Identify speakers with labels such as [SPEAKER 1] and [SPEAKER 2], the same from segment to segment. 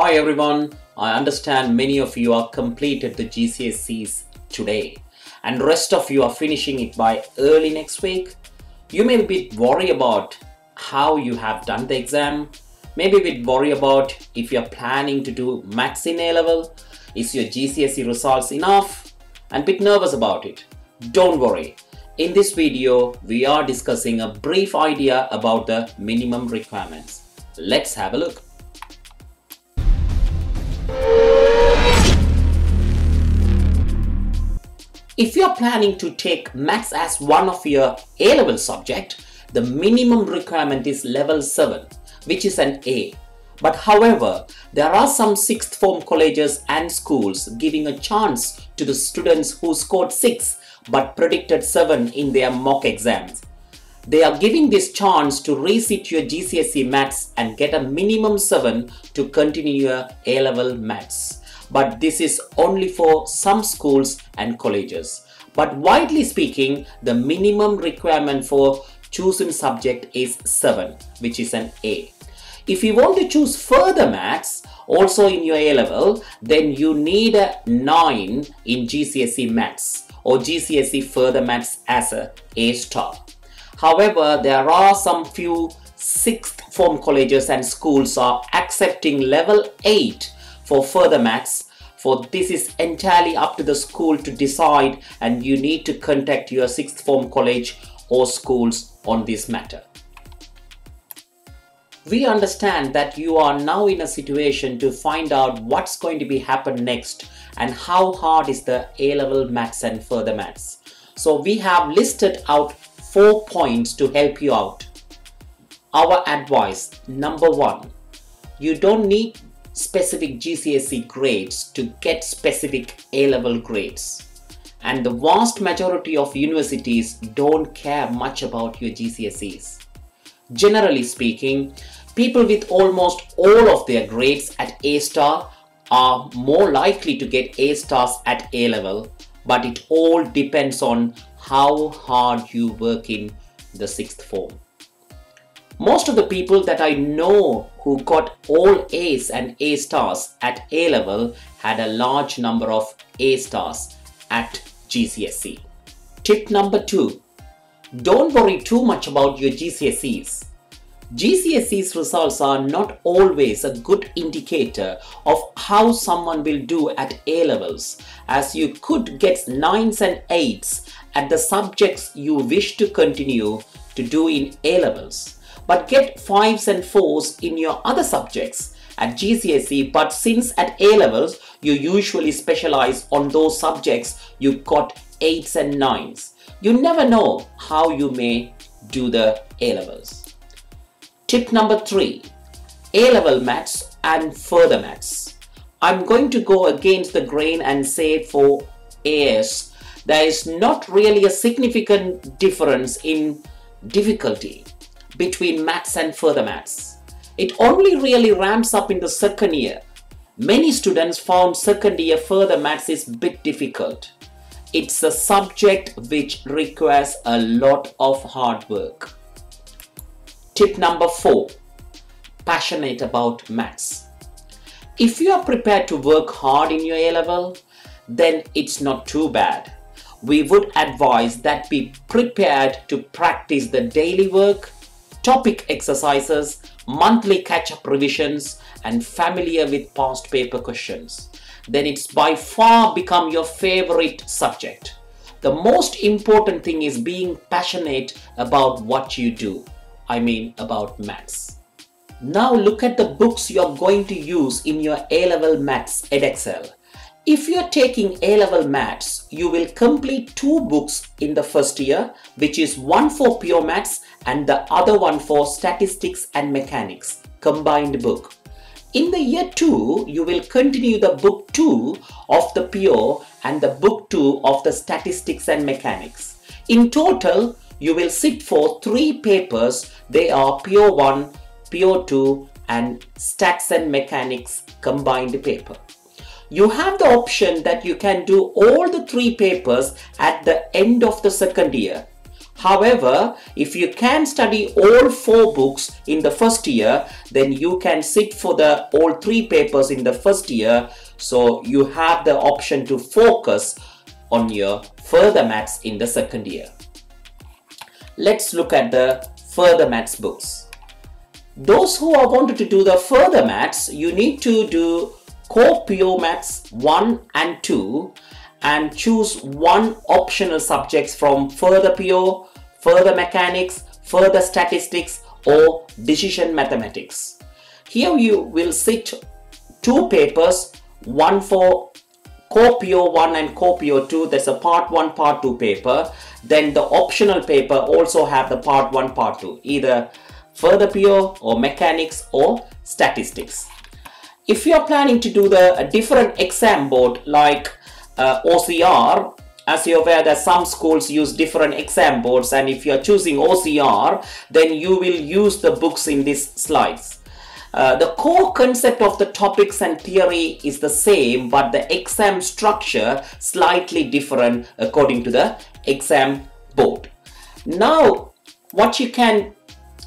[SPEAKER 1] Hi everyone, I understand many of you are completed the GCSEs today and rest of you are finishing it by early next week. You may be a bit worried about how you have done the exam, maybe a bit worried about if you are planning to do maths in A level, is your GCSE results enough and bit nervous about it. Don't worry. In this video, we are discussing a brief idea about the minimum requirements. Let's have a look. If you're planning to take maths as one of your A-level subject, the minimum requirement is level 7, which is an A. But however, there are some sixth form colleges and schools giving a chance to the students who scored 6 but predicted 7 in their mock exams. They are giving this chance to resit your GCSE maths and get a minimum 7 to continue your A-level maths but this is only for some schools and colleges. But widely speaking, the minimum requirement for choosing subject is 7, which is an A. If you want to choose further maths, also in your A level, then you need a 9 in GCSE maths or GCSE further maths as a A star. However, there are some few sixth form colleges and schools are accepting level 8 for further maths for this is entirely up to the school to decide and you need to contact your sixth form college or schools on this matter. We understand that you are now in a situation to find out what's going to be happen next and how hard is the A-level maths and further maths. So we have listed out four points to help you out. Our advice, number one, you don't need specific GCSE grades to get specific A-level grades. And the vast majority of universities don't care much about your GCSEs. Generally speaking, people with almost all of their grades at A star are more likely to get A stars at A level, but it all depends on how hard you work in the sixth form. Most of the people that I know who got all A's and A stars at A level had a large number of A stars at GCSE. Tip number two, don't worry too much about your GCSEs. GCSE's results are not always a good indicator of how someone will do at A levels as you could get 9s and 8s at the subjects you wish to continue to do in A levels but get 5s and 4s in your other subjects at GCSE but since at A levels you usually specialize on those subjects you got 8s and 9s. You never know how you may do the A levels. Tip number 3 A level maths and further maths. I'm going to go against the grain and say for AS there is not really a significant difference in difficulty between maths and further maths. It only really ramps up in the second year. Many students found second year further maths is bit difficult. It's a subject which requires a lot of hard work. Tip number four, passionate about maths. If you are prepared to work hard in your A level, then it's not too bad. We would advise that be prepared to practice the daily work topic exercises, monthly catch-up revisions, and familiar with past paper questions, then it's by far become your favorite subject. The most important thing is being passionate about what you do. I mean about maths. Now look at the books you're going to use in your A-level maths Edexcel. If you're taking A-level maths, you will complete two books in the first year, which is one for pure maths and the other one for statistics and mechanics, combined book. In the year 2, you will continue the book 2 of the pure and the book 2 of the statistics and mechanics. In total, you will sit for three papers. They are pure 1, pure 2 and stats and mechanics combined paper you have the option that you can do all the three papers at the end of the second year. However, if you can study all four books in the first year, then you can sit for the all three papers in the first year. So you have the option to focus on your further maths in the second year. Let's look at the further maths books. Those who are wanted to do the further maths, you need to do core pure maths 1 and 2 and choose one optional subjects from further pure, further mechanics, further statistics or decision mathematics. Here you will sit two papers, one for core pure 1 and core pure 2. There's a part 1, part 2 paper. Then the optional paper also have the part 1, part 2, either further pure or mechanics or statistics. If you are planning to do the different exam board like uh, OCR, as you're aware that some schools use different exam boards and if you're choosing OCR, then you will use the books in these slides. Uh, the core concept of the topics and theory is the same, but the exam structure slightly different according to the exam board. Now, what you can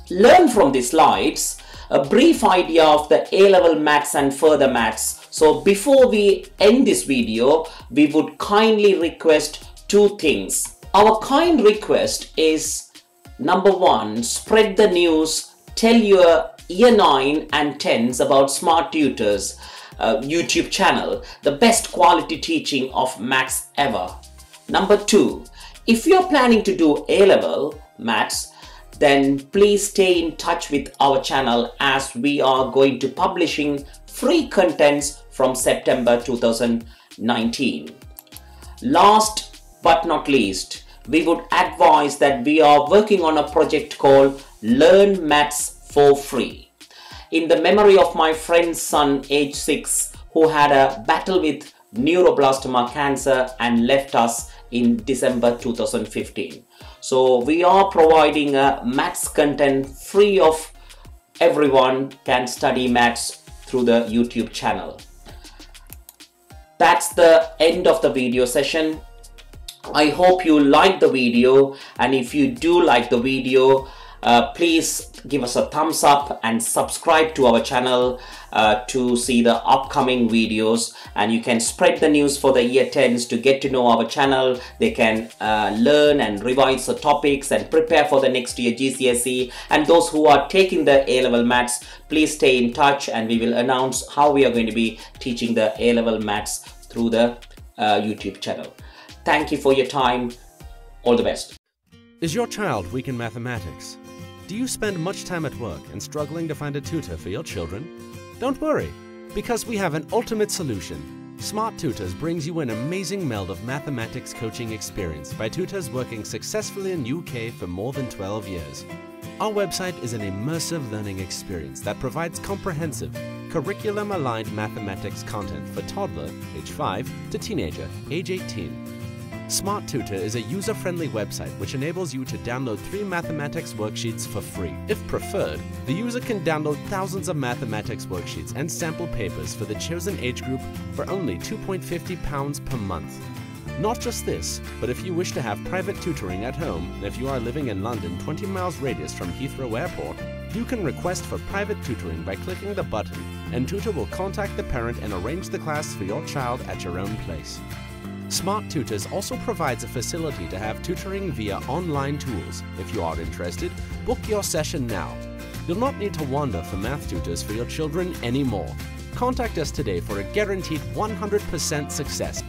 [SPEAKER 1] learn from these slides, a brief idea of the A-level maths and further maths so before we end this video, we would kindly request two things. Our kind request is number one, spread the news, tell your year 9 and 10s about Smart Tutors uh, YouTube channel, the best quality teaching of maths ever. Number two, if you're planning to do A-level maths, then please stay in touch with our channel as we are going to publishing free contents from September 2019. Last but not least, we would advise that we are working on a project called Learn Maths for Free. In the memory of my friend's son, age 6, who had a battle with neuroblastoma cancer and left us in December 2015. So we are providing a maths content free of everyone can study maths through the YouTube channel. That's the end of the video session. I hope you like the video and if you do like the video uh, please give us a thumbs up and subscribe to our channel uh, to see the upcoming videos. And you can spread the news for the year 10s to get to know our channel. They can uh, learn and revise the topics and prepare for the next year GCSE and those who are taking the A-level maths please stay in touch and we will announce how we are going to be teaching the A-level maths through the uh, YouTube channel. Thank you for your time. All the best.
[SPEAKER 2] Is your child weak in mathematics do you spend much time at work and struggling to find a tutor for your children? Don't worry, because we have an ultimate solution. Smart Tutors brings you an amazing meld of mathematics coaching experience by tutors working successfully in UK for more than 12 years. Our website is an immersive learning experience that provides comprehensive, curriculum-aligned mathematics content for toddler, age 5, to teenager, age 18, Smart Tutor is a user-friendly website which enables you to download three mathematics worksheets for free. If preferred, the user can download thousands of mathematics worksheets and sample papers for the chosen age group for only £2.50 per month. Not just this, but if you wish to have private tutoring at home, and if you are living in London 20 miles radius from Heathrow Airport, you can request for private tutoring by clicking the button, and tutor will contact the parent and arrange the class for your child at your own place. Smart Tutors also provides a facility to have tutoring via online tools. If you are interested, book your session now. You'll not need to wander for math tutors for your children anymore. Contact us today for a guaranteed 100% success